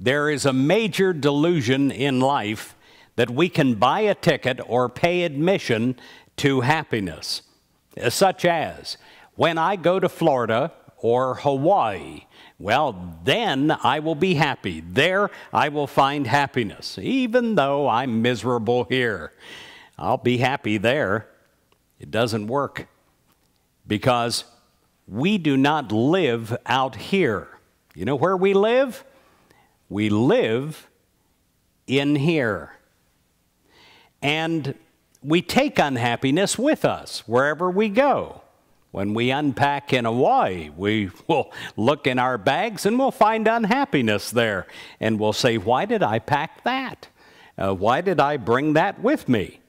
there is a major delusion in life that we can buy a ticket or pay admission to happiness, uh, such as when I go to Florida or Hawaii, well, then I will be happy. There I will find happiness, even though I'm miserable here. I'll be happy there. It doesn't work because we do not live out here. You know where we live? We live in here. And we take unhappiness with us wherever we go. When we unpack in Hawaii, we will look in our bags and we'll find unhappiness there. And we'll say, Why did I pack that? Uh, why did I bring that with me?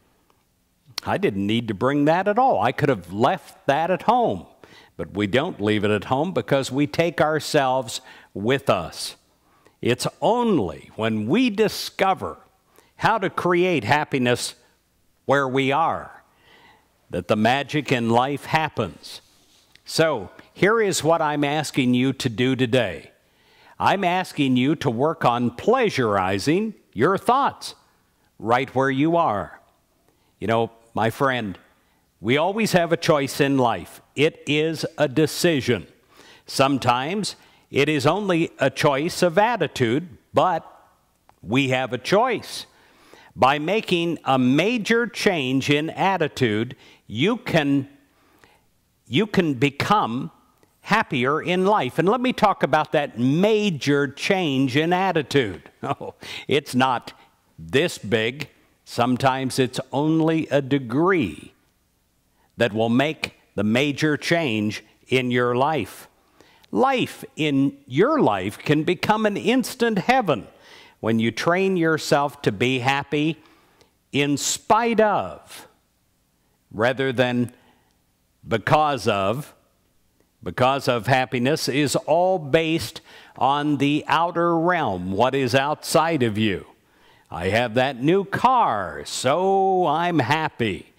I didn't need to bring that at all. I could have left that at home. But we don't leave it at home because we take ourselves with us. It's only when we discover how to create happiness where we are that the magic in life happens. So, here is what I'm asking you to do today I'm asking you to work on pleasurizing your thoughts right where you are. You know, my friend, we always have a choice in life, it is a decision. Sometimes it is only a choice of attitude, but we have a choice. By making a major change in attitude, you can, you can become happier in life. And let me talk about that major change in attitude. Oh, it's not this big, sometimes it's only a degree that will make the major change in your life. Life in your life can become an instant heaven when you train yourself to be happy in spite of rather than because of. Because of happiness is all based on the outer realm, what is outside of you. I have that new car, so I'm happy.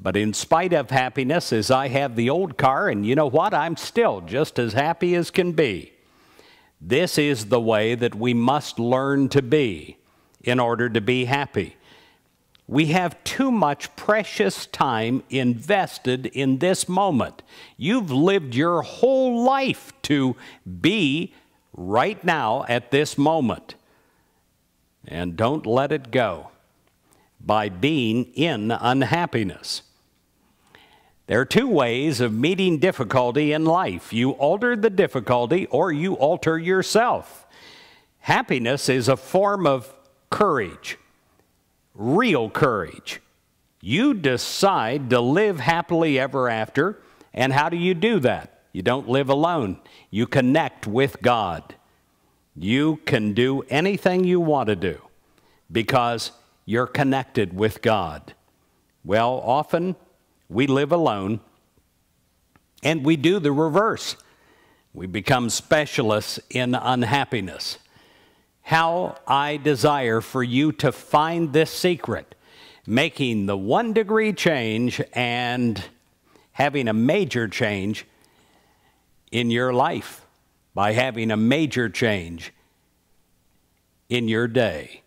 But in spite of happiness, as I have the old car, and you know what? I'm still just as happy as can be. This is the way that we must learn to be in order to be happy. We have too much precious time invested in this moment. You've lived your whole life to be right now at this moment. And don't let it go by being in unhappiness. There are two ways of meeting difficulty in life you alter the difficulty or you alter yourself. Happiness is a form of courage, real courage. You decide to live happily ever after, and how do you do that? You don't live alone, you connect with God. You can do anything you want to do because you're connected with God. Well, often we live alone, and we do the reverse. We become specialists in unhappiness. How I desire for you to find this secret, making the one degree change and having a major change in your life by having a major change in your day.